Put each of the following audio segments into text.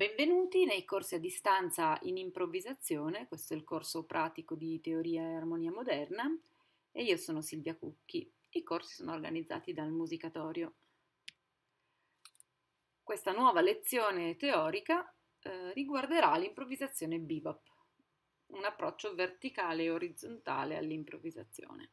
Benvenuti nei corsi a distanza in improvvisazione, questo è il corso pratico di teoria e armonia moderna e io sono Silvia Cucchi. I corsi sono organizzati dal Musicatorio. Questa nuova lezione teorica eh, riguarderà l'improvvisazione bebop, un approccio verticale e orizzontale all'improvvisazione.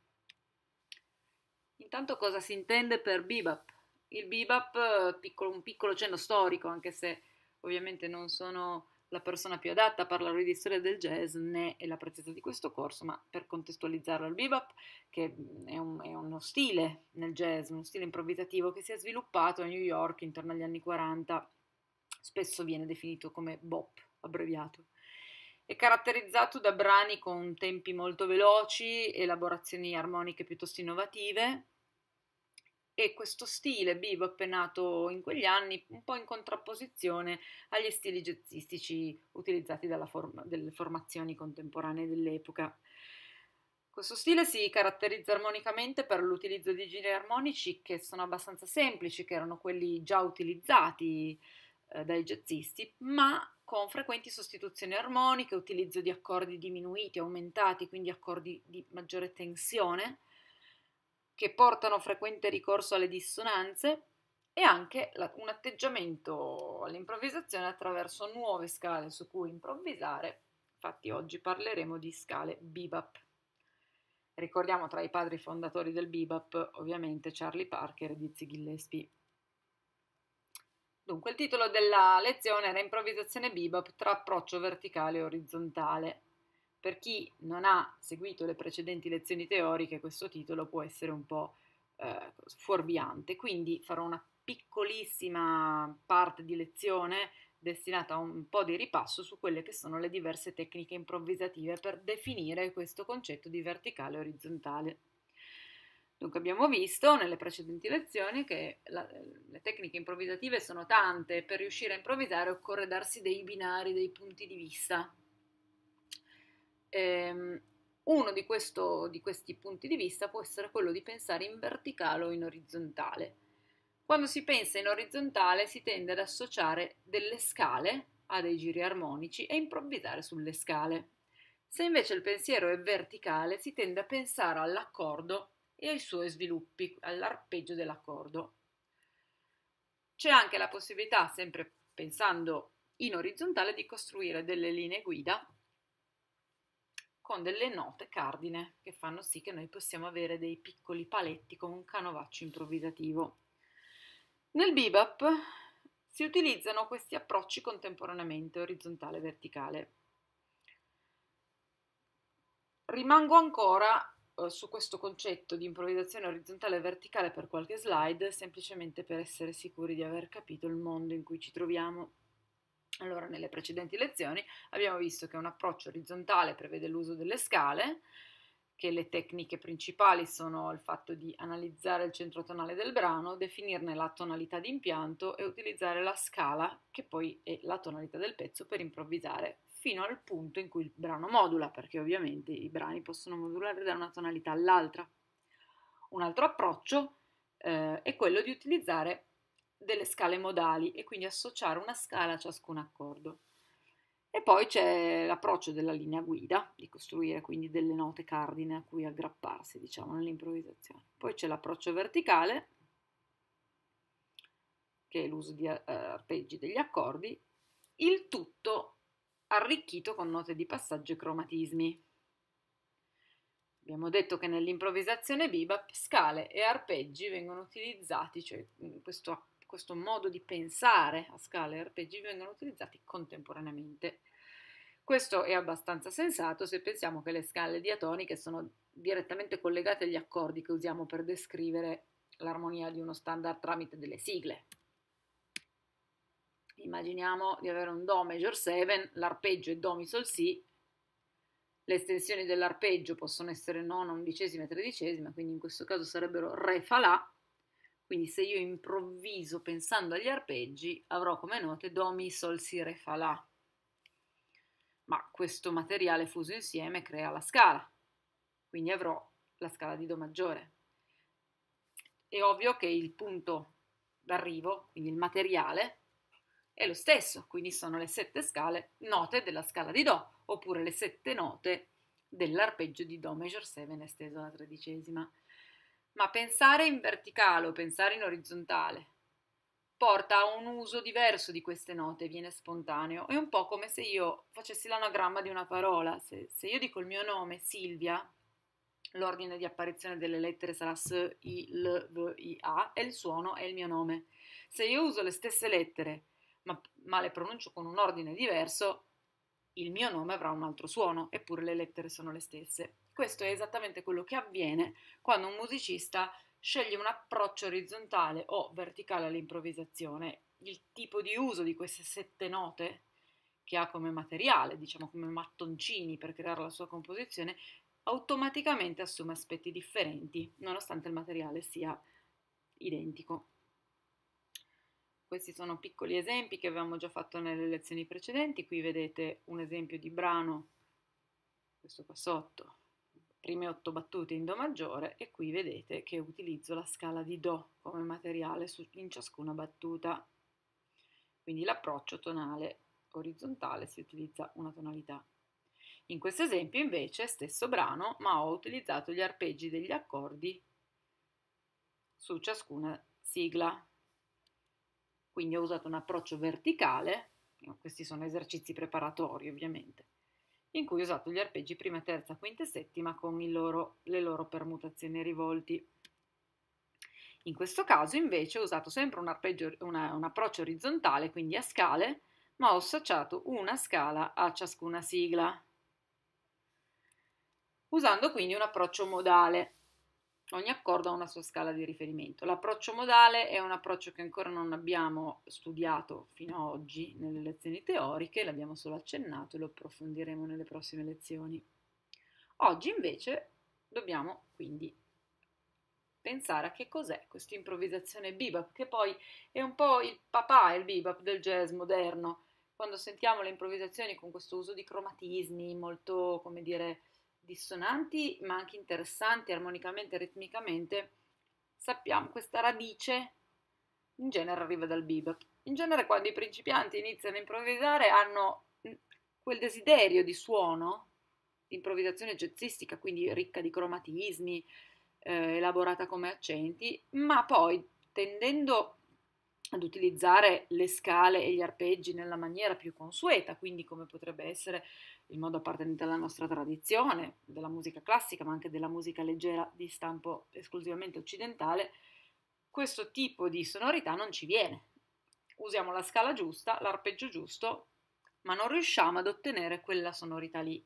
Intanto cosa si intende per bebop? Il bebop, piccolo, un piccolo cenno storico, anche se Ovviamente non sono la persona più adatta a parlare di storia del jazz né è la preziosa di questo corso, ma per contestualizzarlo il bebop, che è, un, è, uno stile nel jazz, uno stile improvvisativo che si è sviluppato a New York intorno agli anni 40, spesso viene definito come bop, abbreviato. È caratterizzato da brani con tempi molto veloci, elaborazioni armoniche piuttosto innovative, e questo stile bebop è nato in quegli anni un po' in contrapposizione agli stili jazzistici utilizzati form- dalle formazioni contemporanee dell'epoca. Questo stile si caratterizza armonicamente per l'utilizzo di giri armonici che sono abbastanza semplici, che erano quelli già utilizzati eh, dai jazzisti, ma con frequenti sostituzioni armoniche, utilizzo di accordi diminuiti, aumentati, quindi accordi di maggiore tensione che portano frequente ricorso alle dissonanze e anche la, un atteggiamento all'improvvisazione attraverso nuove scale su cui improvvisare. Infatti oggi parleremo di scale bebop. Ricordiamo tra i padri fondatori del bebop ovviamente Charlie Parker e Dizzy Gillespie. Dunque il titolo della lezione era Improvvisazione bebop tra approccio verticale e orizzontale. Per chi non ha seguito le precedenti lezioni teoriche, questo titolo può essere un po' eh, fuorviante, quindi farò una piccolissima parte di lezione destinata a un po' di ripasso su quelle che sono le diverse tecniche improvvisative per definire questo concetto di verticale e orizzontale. Dunque abbiamo visto nelle precedenti lezioni che la, le tecniche improvvisative sono tante, per riuscire a improvvisare occorre darsi dei binari, dei punti di vista, ehm, uno di, questo, di questi punti di vista può essere quello di pensare in verticale o in orizzontale. Quando si pensa in orizzontale si tende ad associare delle scale a dei giri armonici e improvvisare sulle scale. Se invece il pensiero è verticale si tende a pensare all'accordo e ai suoi sviluppi, all'arpeggio dell'accordo. C'è anche la possibilità, sempre pensando in orizzontale, di costruire delle linee guida con delle note cardine che fanno sì che noi possiamo avere dei piccoli paletti come un canovaccio improvvisativo. Nel bebop si utilizzano questi approcci contemporaneamente, orizzontale e verticale. Rimango ancora eh, su questo concetto di improvvisazione orizzontale e verticale per qualche slide, semplicemente per essere sicuri di aver capito il mondo in cui ci troviamo. Allora, nelle precedenti lezioni abbiamo visto che un approccio orizzontale prevede l'uso delle scale, che le tecniche principali sono il fatto di analizzare il centro tonale del brano, definirne la tonalità di impianto e utilizzare la scala, che poi è la tonalità del pezzo, per improvvisare fino al punto in cui il brano modula, perché ovviamente i brani possono modulare da una tonalità all'altra. Un altro approccio eh, è quello di utilizzare delle scale modali e quindi associare una scala a ciascun accordo. E poi c'è l'approccio della linea guida, di costruire quindi delle note cardine a cui aggrapparsi, diciamo, nell'improvvisazione. Poi c'è l'approccio verticale, che è l'uso di eh, arpeggi degli accordi, il tutto arricchito con note di passaggio e cromatismi. Abbiamo detto che nell'improvvisazione bebop scale e arpeggi vengono utilizzati, cioè questo questo modo di pensare a scale e arpeggi vengono utilizzati contemporaneamente. Questo è abbastanza sensato se pensiamo che le scale diatoniche sono direttamente collegate agli accordi che usiamo per descrivere l'armonia di uno standard tramite delle sigle. Immaginiamo di avere un Do major 7, l'arpeggio è Do mi sol si, le estensioni dell'arpeggio possono essere nona, undicesima e tredicesima, quindi in questo caso sarebbero Re fa La, quindi se io improvviso pensando agli arpeggi, avrò come note Do, Mi, Sol, Si, Re, Fa, La. Ma questo materiale fuso insieme crea la scala, quindi avrò la scala di Do maggiore. È ovvio che il punto d'arrivo, quindi il materiale, è lo stesso, quindi sono le sette scale note della scala di Do, oppure le sette note dell'arpeggio di Do major 7 esteso alla tredicesima. Ma pensare in verticale o pensare in orizzontale porta a un uso diverso di queste note, viene spontaneo. È un po' come se io facessi l'anagramma di una parola. Se, se io dico il mio nome, Silvia, l'ordine di apparizione delle lettere sarà S, I, L, V, I, A e il suono è il mio nome. Se io uso le stesse lettere ma, ma le pronuncio con un ordine diverso, il mio nome avrà un altro suono, eppure le lettere sono le stesse. Questo è esattamente quello che avviene quando un musicista sceglie un approccio orizzontale o verticale all'improvvisazione. Il tipo di uso di queste sette note che ha come materiale, diciamo come mattoncini per creare la sua composizione, automaticamente assume aspetti differenti, nonostante il materiale sia identico. Questi sono piccoli esempi che avevamo già fatto nelle lezioni precedenti. Qui vedete un esempio di brano, questo qua sotto, prime otto battute in Do maggiore e qui vedete che utilizzo la scala di Do come materiale in ciascuna battuta. Quindi l'approccio tonale orizzontale si utilizza una tonalità. In questo esempio invece stesso brano ma ho utilizzato gli arpeggi degli accordi su ciascuna sigla quindi ho usato un approccio verticale, questi sono esercizi preparatori ovviamente, in cui ho usato gli arpeggi prima, terza, quinta e settima con loro, le loro permutazioni rivolti. In questo caso invece ho usato sempre un, una, un approccio orizzontale, quindi a scale, ma ho associato una scala a ciascuna sigla, usando quindi un approccio modale. Ogni accordo ha una sua scala di riferimento. L'approccio modale è un approccio che ancora non abbiamo studiato fino ad oggi nelle lezioni teoriche, l'abbiamo solo accennato e lo approfondiremo nelle prossime lezioni. Oggi invece dobbiamo quindi pensare a che cos'è questa improvvisazione bebop, che poi è un po' il papà, il bebop del jazz moderno. Quando sentiamo le improvvisazioni con questo uso di cromatismi molto, come dire, dissonanti ma anche interessanti armonicamente e ritmicamente, sappiamo questa radice in genere arriva dal bebop. In genere quando i principianti iniziano a improvvisare hanno quel desiderio di suono, di improvvisazione jazzistica, quindi ricca di cromatismi, eh, elaborata come accenti, ma poi tendendo ad utilizzare le scale e gli arpeggi nella maniera più consueta, quindi come potrebbe essere il modo appartenente alla nostra tradizione, della musica classica, ma anche della musica leggera di stampo esclusivamente occidentale, questo tipo di sonorità non ci viene. Usiamo la scala giusta, l'arpeggio giusto, ma non riusciamo ad ottenere quella sonorità lì.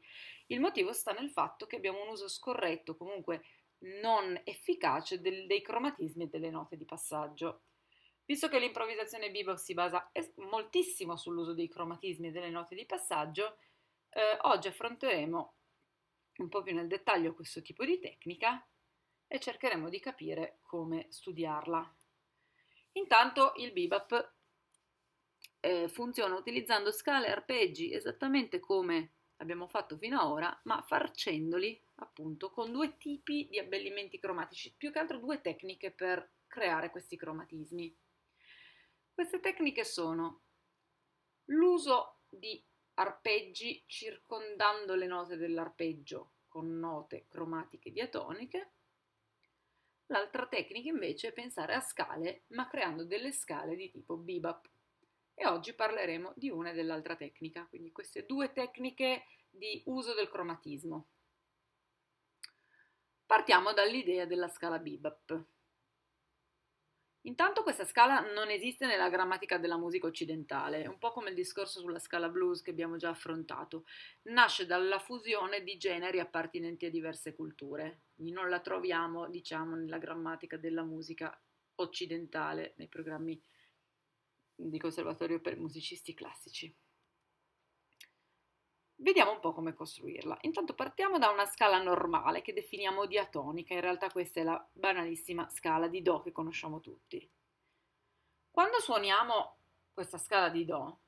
Il motivo sta nel fatto che abbiamo un uso scorretto, comunque non efficace, del, dei cromatismi e delle note di passaggio. Visto che l'improvvisazione bebop si basa moltissimo sull'uso dei cromatismi e delle note di passaggio, eh, oggi affronteremo un po' più nel dettaglio questo tipo di tecnica e cercheremo di capire come studiarla. Intanto il bebop eh, funziona utilizzando scale e arpeggi esattamente come abbiamo fatto fino ad ora, ma farcendoli appunto con due tipi di abbellimenti cromatici, più che altro due tecniche per creare questi cromatismi. Queste tecniche sono l'uso di arpeggi circondando le note dell'arpeggio con note cromatiche diatoniche. L'altra tecnica invece è pensare a scale, ma creando delle scale di tipo bebop. E oggi parleremo di una e dell'altra tecnica, quindi queste due tecniche di uso del cromatismo. Partiamo dall'idea della scala bebop. Intanto questa scala non esiste nella grammatica della musica occidentale, un po' come il discorso sulla scala blues che abbiamo già affrontato. Nasce dalla fusione di generi appartenenti a diverse culture, non la troviamo, diciamo, nella grammatica della musica occidentale, nei programmi di conservatorio per musicisti classici. Vediamo un po' come costruirla. Intanto partiamo da una scala normale che definiamo diatonica, in realtà questa è la banalissima scala di Do che conosciamo tutti. Quando suoniamo questa scala di Do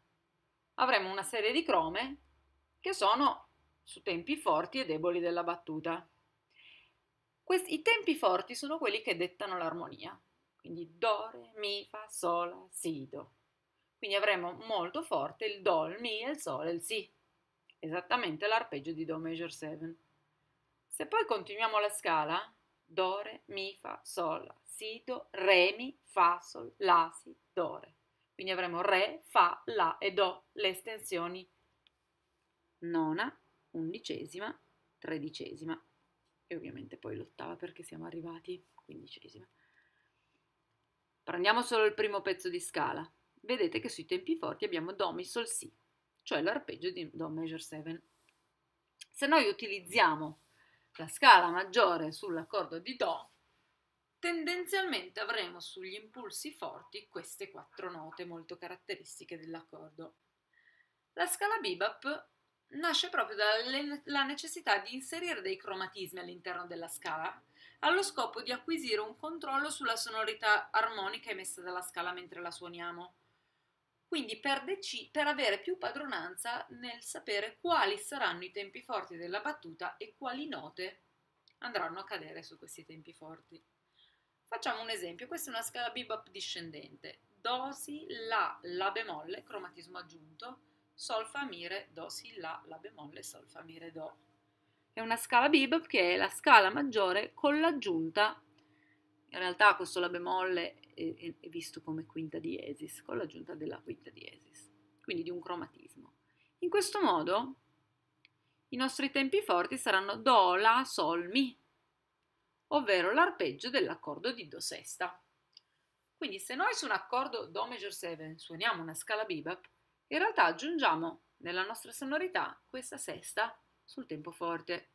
avremo una serie di crome che sono su tempi forti e deboli della battuta. Questi, I tempi forti sono quelli che dettano l'armonia, quindi Do, Re, Mi, Fa, Sol, Si, Do. Quindi avremo molto forte il Do, il Mi, il Sol e il Si, esattamente l'arpeggio di Do major 7. Se poi continuiamo la scala, Do, Re, Mi, Fa, Sol, Si, Do, Re, Mi, Fa, Sol, La, Si, Do, Re. Quindi avremo Re, Fa, La e Do, le estensioni nona, undicesima, tredicesima e ovviamente poi l'ottava perché siamo arrivati quindicesima. Prendiamo solo il primo pezzo di scala. Vedete che sui tempi forti abbiamo Do, Mi, Sol, Si, cioè l'arpeggio di Do major 7. Se noi utilizziamo la scala maggiore sull'accordo di Do, tendenzialmente avremo sugli impulsi forti queste quattro note molto caratteristiche dell'accordo. La scala bebop nasce proprio dalla necessità di inserire dei cromatismi all'interno della scala allo scopo di acquisire un controllo sulla sonorità armonica emessa dalla scala mentre la suoniamo. Quindi per, dec- per avere più padronanza nel sapere quali saranno i tempi forti della battuta e quali note andranno a cadere su questi tempi forti. Facciamo un esempio, questa è una scala bebop discendente, Do, Si, La, La bemolle, cromatismo aggiunto, Sol, Fa, Mi, Re, Do, Si, La, La bemolle, Sol, Fa, Mi, Re, Do. È una scala bebop che è la scala maggiore con l'aggiunta, in realtà questo La bemolle è, è visto come quinta diesis, con l'aggiunta della quinta diesis, quindi di un cromatismo. In questo modo i nostri tempi forti saranno Do, La, Sol, Mi, ovvero l'arpeggio dell'accordo di Do sesta. Quindi se noi su un accordo Do major 7 suoniamo una scala bebop, in realtà aggiungiamo nella nostra sonorità questa sesta sul tempo forte.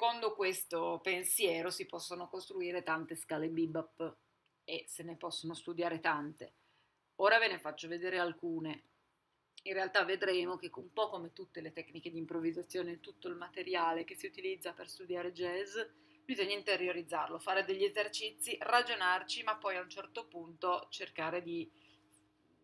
Secondo questo pensiero si possono costruire tante scale bebop e se ne possono studiare tante. Ora ve ne faccio vedere alcune. In realtà vedremo che un po' come tutte le tecniche di improvvisazione, tutto il materiale che si utilizza per studiare jazz, bisogna interiorizzarlo, fare degli esercizi, ragionarci, ma poi a un certo punto cercare di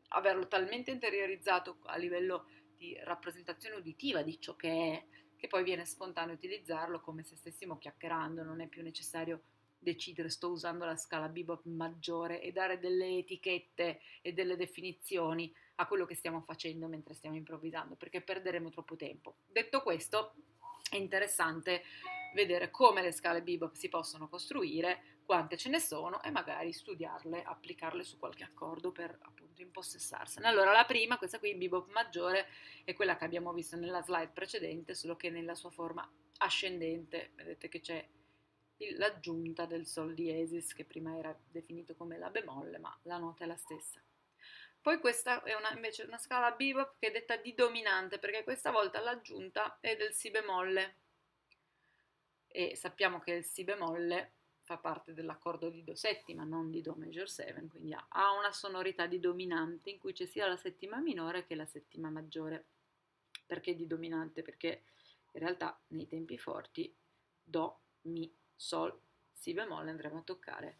averlo talmente interiorizzato a livello di rappresentazione uditiva di ciò che è, che poi viene spontaneo utilizzarlo come se stessimo chiacchierando, non è più necessario decidere sto usando la scala bebop maggiore e dare delle etichette e delle definizioni a quello che stiamo facendo mentre stiamo improvvisando, perché perderemo troppo tempo. Detto questo, è interessante vedere come le scale bebop si possono costruire, quante ce ne sono e magari studiarle, applicarle su qualche accordo per appunto impossessarsene. Allora, la prima, questa qui, bebop maggiore, è quella che abbiamo visto nella slide precedente, solo che nella sua forma ascendente, vedete che c'è l'aggiunta del sol diesis che prima era definito come la bemolle, ma la nota è la stessa. Poi questa è una, invece una scala bebop che è detta di dominante perché questa volta l'aggiunta è del si bemolle e sappiamo che il si bemolle fa parte dell'accordo di do settima, non di do major 7, quindi ha una sonorità di dominante in cui c'è sia la settima minore che la settima maggiore. Perché di dominante? Perché in realtà nei tempi forti do, mi, Sol, Si bemolle andremo a toccare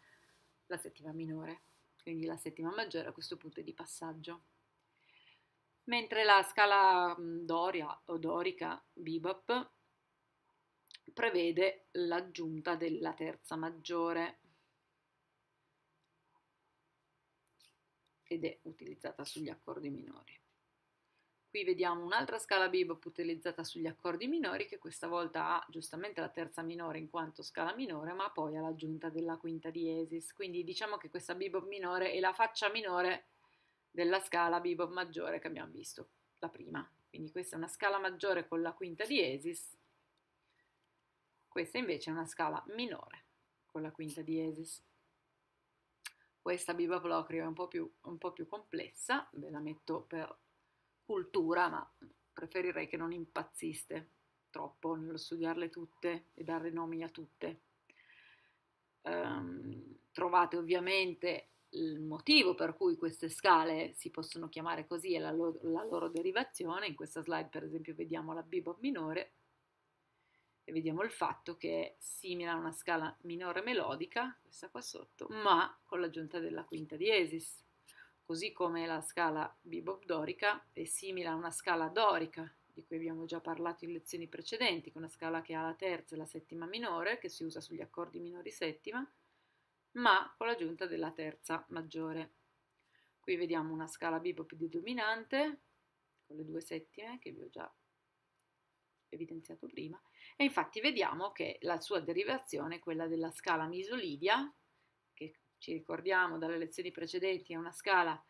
la settima minore, quindi la settima maggiore a questo punto è di passaggio. Mentre la scala doria o dorica bebop prevede l'aggiunta della terza maggiore ed è utilizzata sugli accordi minori. Qui vediamo un'altra scala bebop utilizzata sugli accordi minori che questa volta ha giustamente la terza minore in quanto scala minore, ma poi ha l'aggiunta della quinta diesis. Quindi diciamo che questa bebop minore è la faccia minore della scala bebop maggiore che abbiamo visto, la prima. Quindi questa è una scala maggiore con la quinta diesis, questa invece è una scala minore con la quinta diesis. Questa bebop locrio è un po' più, un po più complessa, ve la metto per cultura, ma preferirei che non impazziste troppo nello studiarle tutte e dare nomi a tutte. Um, trovate ovviamente il motivo per cui queste scale si possono chiamare così e la, lo- la loro derivazione. In questa slide, per esempio, vediamo la bebop minore vediamo il fatto che è simile a una scala minore melodica, questa qua sotto, ma con l'aggiunta della quinta diesis così come la scala bebop dorica è simile a una scala dorica di cui abbiamo già parlato in lezioni precedenti, che è una scala che ha la terza e la settima minore, che si usa sugli accordi minori settima, ma con l'aggiunta della terza maggiore. Qui vediamo una scala bebop di dominante, con le due settime che vi ho già evidenziato prima, e infatti vediamo che la sua derivazione quella della scala misolidia, che ci ricordiamo dalle lezioni precedenti è una scala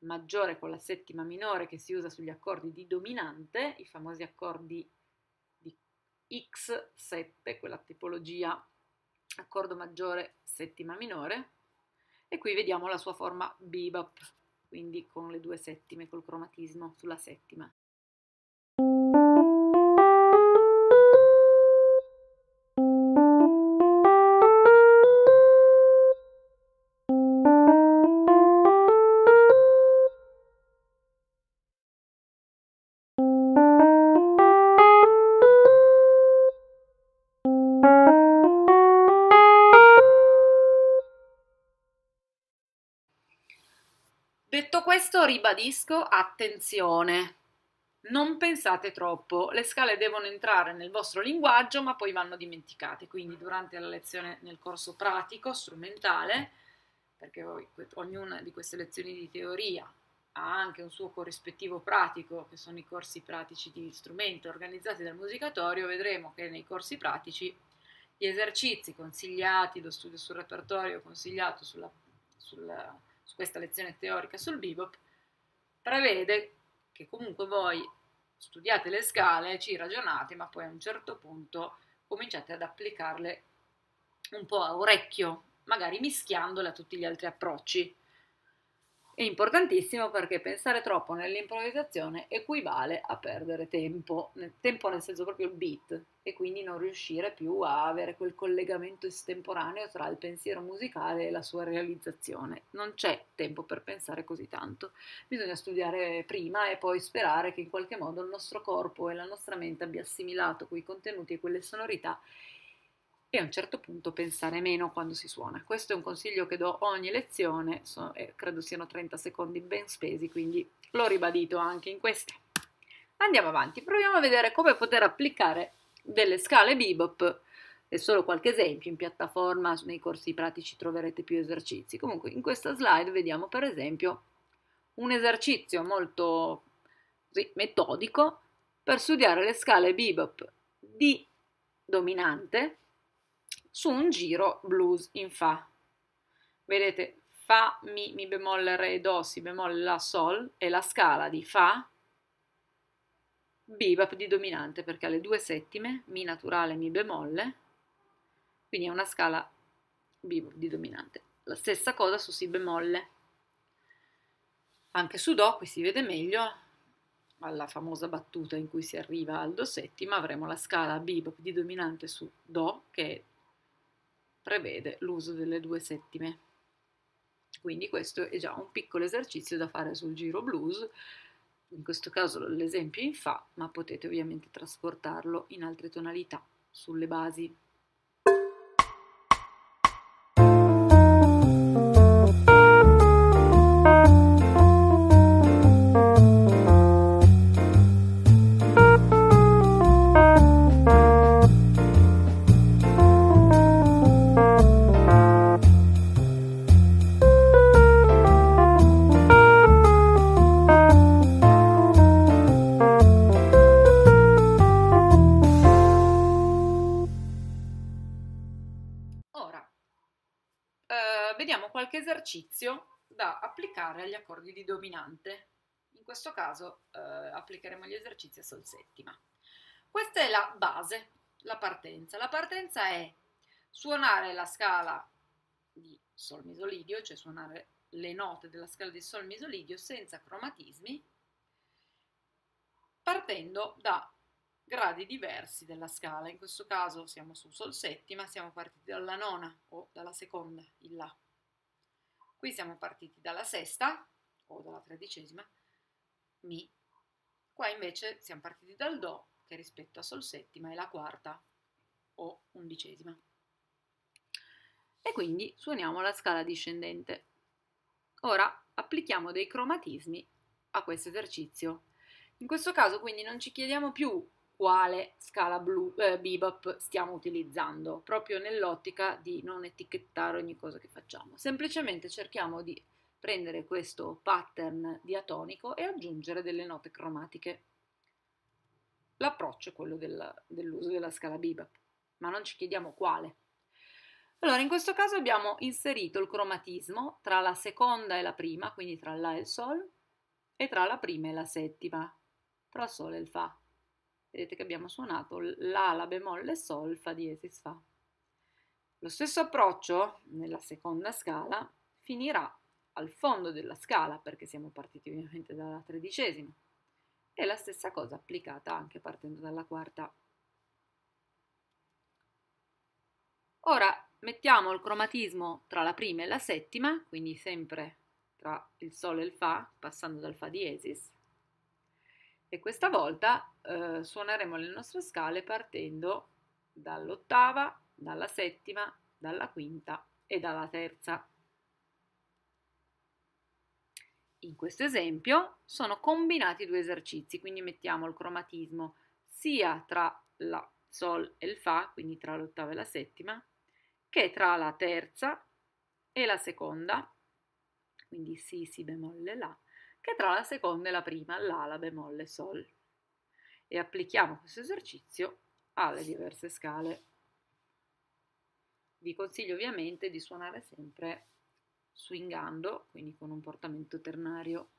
maggiore con la settima minore che si usa sugli accordi di dominante, i famosi accordi di X7, quella tipologia accordo maggiore, settima minore, e qui vediamo la sua forma bebop, quindi con le due settime, col cromatismo sulla settima. Ribadisco, attenzione, non pensate troppo, le scale devono entrare nel vostro linguaggio ma poi vanno dimenticate, quindi durante la lezione nel corso pratico, strumentale, perché ognuna di queste lezioni di teoria ha anche un suo corrispettivo pratico, che sono i corsi pratici di strumento organizzati dal musicatorio, vedremo che nei corsi pratici gli esercizi consigliati, lo studio sul repertorio consigliato sulla, sulla su questa lezione teorica sul bebop, prevede che comunque voi studiate le scale, ci ragionate, ma poi a un certo punto cominciate ad applicarle un po' a orecchio, magari mischiandole a tutti gli altri approcci. È importantissimo perché pensare troppo nell'improvvisazione equivale a perdere tempo, tempo nel senso proprio beat, e quindi non riuscire più a avere quel collegamento estemporaneo tra il pensiero musicale e la sua realizzazione. Non c'è tempo per pensare così tanto, bisogna studiare prima e poi sperare che in qualche modo il nostro corpo e la nostra mente abbia assimilato quei contenuti e quelle sonorità e a un certo punto pensare meno quando si suona. Questo è un consiglio che do ogni lezione, so, eh, credo siano 30 secondi ben spesi, quindi l'ho ribadito anche in queste. Andiamo avanti, proviamo a vedere come poter applicare delle scale bebop e solo qualche esempio in piattaforma, nei corsi pratici troverete più esercizi. Comunque in questa slide vediamo per esempio un esercizio molto sì, metodico per studiare le scale bebop di dominante su un giro blues in Fa. Vedete Fa, Mi, Mi bemolle, Re, Do, Si bemolle, La, Sol e la scala di Fa bebop di dominante perché ha le due settime, Mi naturale, Mi bemolle, quindi è una scala bebop di dominante. La stessa cosa su Si bemolle. Anche su Do, qui si vede meglio, alla famosa battuta in cui si arriva al Do settima, avremo la scala bebop di dominante su Do che è prevede l'uso delle due settime. Quindi questo è già un piccolo esercizio da fare sul giro blues, in questo caso l'esempio in Fa, ma potete ovviamente trasportarlo in altre tonalità sulle basi. Esercizio da applicare agli accordi di dominante. In questo caso eh, applicheremo gli esercizi a sol settima. Questa è la base, la partenza. La partenza è suonare la scala di sol misolidio, cioè suonare le note della scala di sol misolidio senza cromatismi, partendo da gradi diversi della scala. In questo caso siamo su sol settima, siamo partiti dalla nona o dalla seconda, il La. Qui siamo partiti dalla sesta o dalla tredicesima, Mi. Qua invece siamo partiti dal Do, che rispetto a Sol settima è la quarta o undicesima. E quindi suoniamo la scala discendente. Ora applichiamo dei cromatismi a questo esercizio. In questo caso quindi non ci chiediamo più quale scala blu, eh, bebop stiamo utilizzando, proprio nell'ottica di non etichettare ogni cosa che facciamo. Semplicemente cerchiamo di prendere questo pattern diatonico e aggiungere delle note cromatiche. L'approccio è quello del, dell'uso della scala bebop, ma non ci chiediamo quale. Allora, in questo caso abbiamo inserito il cromatismo tra la seconda e la prima, quindi tra La e il Sol, e tra la prima e la settima, tra Sol e il Fa. Vedete che abbiamo suonato La, La bemolle, Sol, Fa diesis, Fa. Lo stesso approccio nella seconda scala finirà al fondo della scala, perché siamo partiti ovviamente dalla tredicesima, e la stessa cosa applicata anche partendo dalla quarta. Ora mettiamo il cromatismo tra la prima e la settima, quindi sempre tra il Sol e il Fa, passando dal Fa diesis, e questa volta eh, suoneremo le nostre scale partendo dall'ottava, dalla settima, dalla quinta e dalla terza. In questo esempio sono combinati due esercizi, quindi mettiamo il cromatismo sia tra la Sol e il Fa, quindi tra l'ottava e la settima, che tra la terza e la seconda, quindi Si, Si bemolle, La, che tra la seconda e la prima, La, La bemolle, Sol. E applichiamo questo esercizio alle diverse scale. Vi consiglio ovviamente di suonare sempre swingando, quindi con un portamento ternario.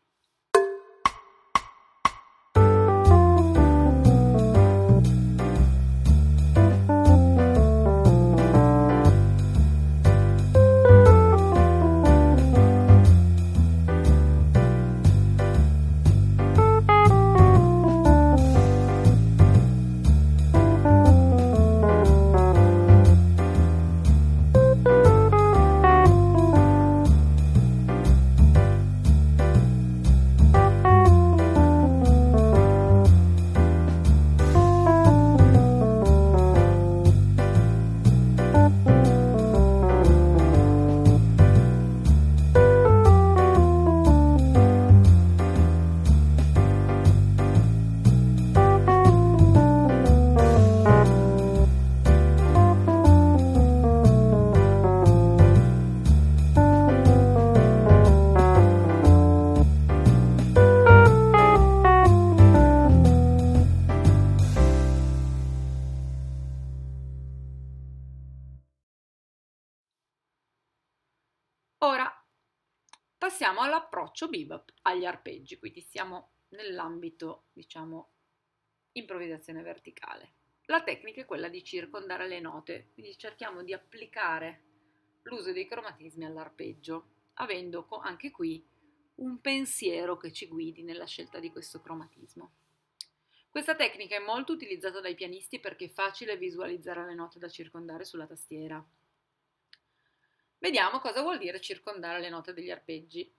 Ora passiamo all'approccio bebop agli arpeggi, quindi siamo nell'ambito, diciamo, improvvisazione verticale. La tecnica è quella di circondare le note, quindi cerchiamo di applicare l'uso dei cromatismi all'arpeggio, avendo anche qui un pensiero che ci guidi nella scelta di questo cromatismo. Questa tecnica è molto utilizzata dai pianisti perché è facile visualizzare le note da circondare sulla tastiera. Vediamo cosa vuol dire circondare le note degli arpeggi.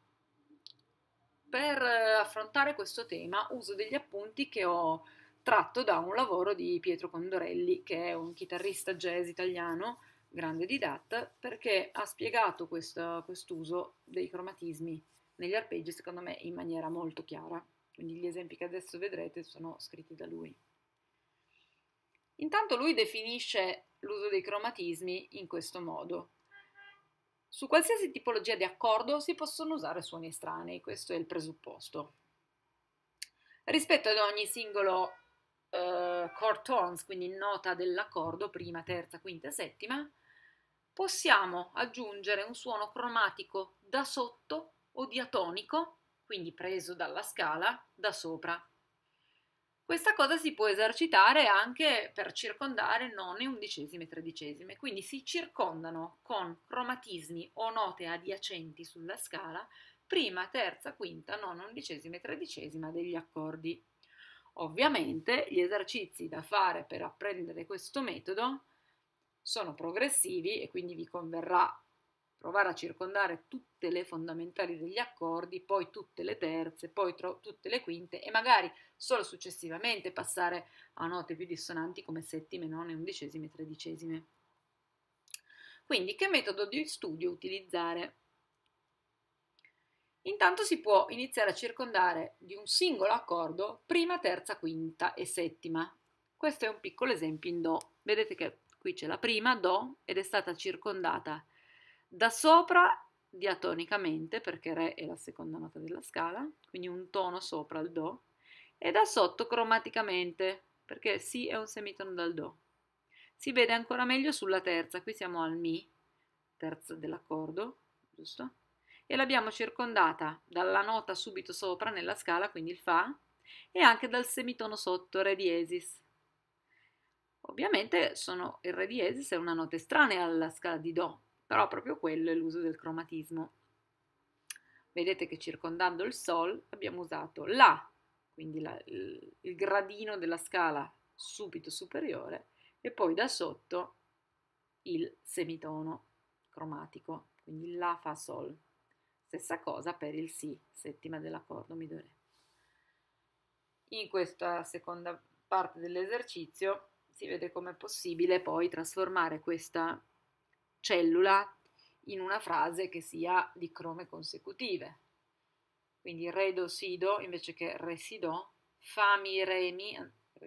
Per eh, affrontare questo tema uso degli appunti che ho tratto da un lavoro di Pietro Condorelli, che è un chitarrista jazz italiano, grande didatta, perché ha spiegato questo uso dei cromatismi negli arpeggi, secondo me, in maniera molto chiara. Quindi gli esempi che adesso vedrete sono scritti da lui. Intanto lui definisce l'uso dei cromatismi in questo modo. Su qualsiasi tipologia di accordo si possono usare suoni estranei, questo è il presupposto. Rispetto ad ogni singolo uh, chord tones, quindi nota dell'accordo, prima, terza, quinta, settima, possiamo aggiungere un suono cromatico da sotto o diatonico, quindi preso dalla scala, da sopra. Questa cosa si può esercitare anche per circondare none, undicesime e tredicesime, quindi si circondano con cromatismi o note adiacenti sulla scala prima, terza, quinta, nona, undicesima e tredicesima degli accordi. Ovviamente gli esercizi da fare per apprendere questo metodo sono progressivi e quindi vi converrà provare a circondare tutte le fondamentali degli accordi, poi tutte le terze, poi tro- tutte le quinte e magari solo successivamente passare a note più dissonanti come settime, none, undicesime tredicesime. Quindi che metodo di studio utilizzare? Intanto si può iniziare a circondare di un singolo accordo prima, terza, quinta e settima. Questo è un piccolo esempio in Do. Vedete che qui c'è la prima, Do, ed è stata circondata da sopra diatonicamente, perché Re è la seconda nota della scala, quindi un tono sopra il Do, e da sotto cromaticamente, perché Si è un semitono dal Do. Si vede ancora meglio sulla terza, qui siamo al Mi, terza dell'accordo, giusto? E l'abbiamo circondata dalla nota subito sopra nella scala, quindi il Fa, e anche dal semitono sotto, Re diesis. Ovviamente sono, il Re diesis è una nota estranea alla scala di Do, però proprio quello è l'uso del cromatismo. Vedete che circondando il Sol abbiamo usato La, quindi la, il, il gradino della scala subito superiore, e poi da sotto il semitono cromatico, quindi La, Fa, Sol. Stessa cosa per il Si, settima dell'accordo Mi, Do, Re. In questa seconda parte dell'esercizio si vede come è possibile poi trasformare questa cellula in una frase che sia di crome consecutive. Quindi re do si do invece che re si do, fa mi re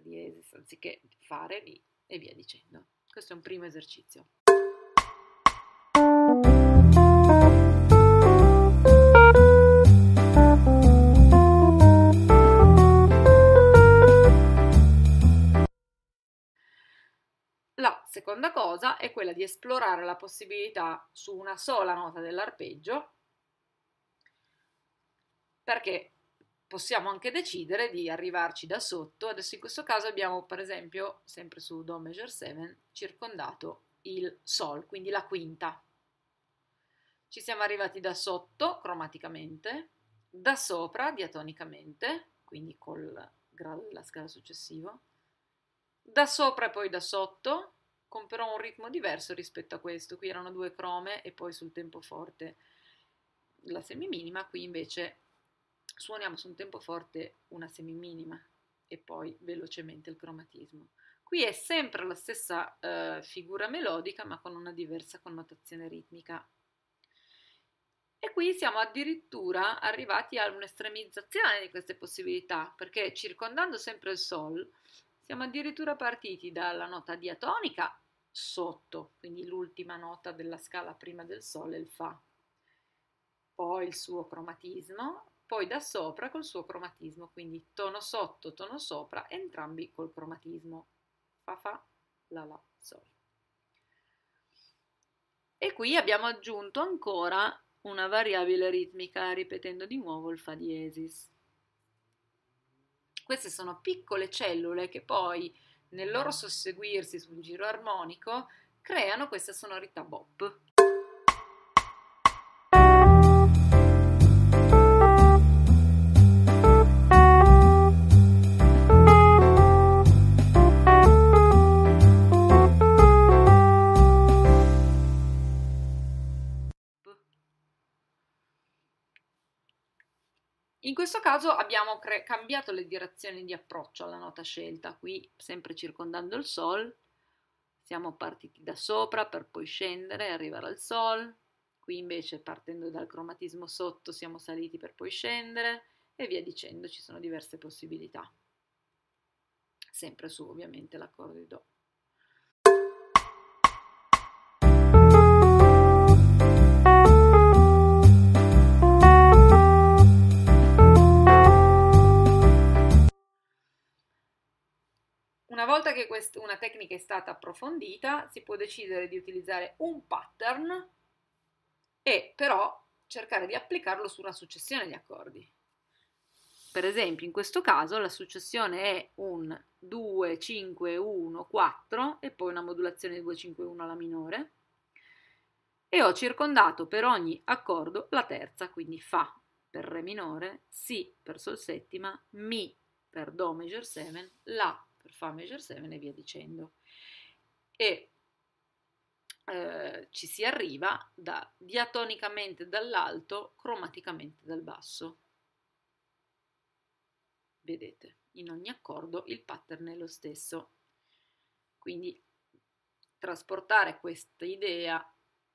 diesis, anziché fare mi e via dicendo. Questo è un primo esercizio. Seconda cosa è quella di esplorare la possibilità su una sola nota dell'arpeggio, perché possiamo anche decidere di arrivarci da sotto. Adesso in questo caso abbiamo, per esempio, sempre su Do major 7, circondato il Sol, quindi la quinta. Ci siamo arrivati da sotto, cromaticamente, da sopra, diatonicamente, quindi grado della scala successiva, da sopra e poi da sotto, con però un ritmo diverso rispetto a questo. Qui erano due crome e poi sul tempo forte la semiminima, qui invece suoniamo su un tempo forte una semiminima e poi velocemente il cromatismo. Qui è sempre la stessa eh, figura melodica ma con una diversa connotazione ritmica. E qui siamo addirittura arrivati a un'estremizzazione di queste possibilità, perché circondando sempre il Sol siamo addirittura partiti dalla nota diatonica sotto, quindi l'ultima nota della scala prima del Sol è il Fa, poi il suo cromatismo, poi da sopra col suo cromatismo, quindi tono sotto, tono sopra, entrambi col cromatismo, Fa Fa, La La, Sol. E qui abbiamo aggiunto ancora una variabile ritmica ripetendo di nuovo il Fa diesis. Queste sono piccole cellule che poi nel loro susseguirsi su un giro armonico creano questa sonorità bop. Questo caso abbiamo cre- cambiato le direzioni di approccio alla nota scelta, qui sempre circondando il Sol, siamo partiti da sopra per poi scendere e arrivare al Sol, qui invece partendo dal cromatismo sotto siamo saliti per poi scendere e via dicendo, ci sono diverse possibilità, sempre su ovviamente l'accordo di Do. Stata approfondita, si può decidere di utilizzare un pattern e però cercare di applicarlo su una successione di accordi. Per esempio, in questo caso la successione è un 2, 5, 1, 4 e poi una modulazione 2, 5, 1 alla minore e ho circondato per ogni accordo la terza, quindi Fa per Re minore, Si per Sol settima, Mi per Do major 7, La per Fa major 7 e via dicendo. E eh, ci si arriva da, diatonicamente dall'alto, cromaticamente dal basso. Vedete, in ogni accordo il pattern è lo stesso. Quindi trasportare questa idea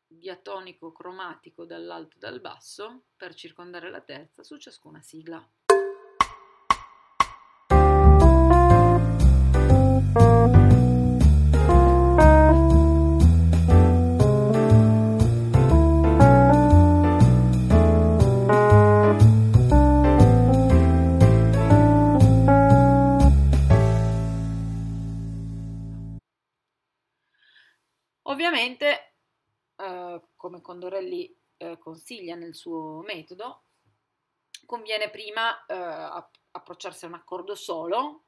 diatonico cromatico dall'alto dal basso per circondare la terza su ciascuna sigla. Condorelli eh, consiglia nel suo metodo, conviene prima eh, approcciarsi a un accordo solo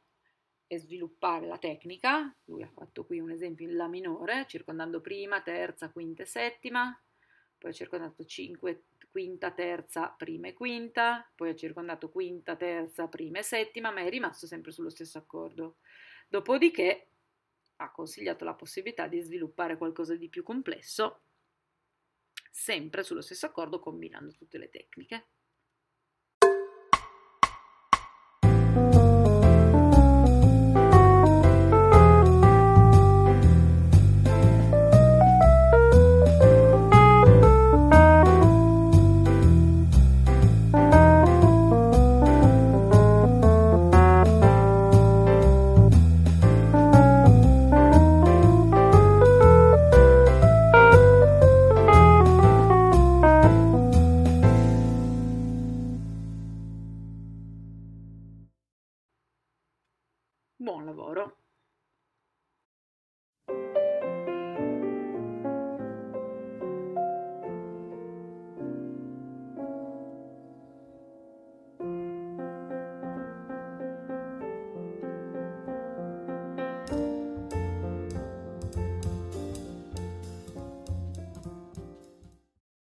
e sviluppare la tecnica. Lui ha fatto qui un esempio in La minore, circondando prima, terza, quinta e settima, poi ha circondato cinque, quinta, terza, prima e quinta, poi ha circondato quinta, terza, prima e settima, ma è rimasto sempre sullo stesso accordo. Dopodiché ha consigliato la possibilità di sviluppare qualcosa di più complesso, sempre sullo stesso accordo combinando tutte le tecniche.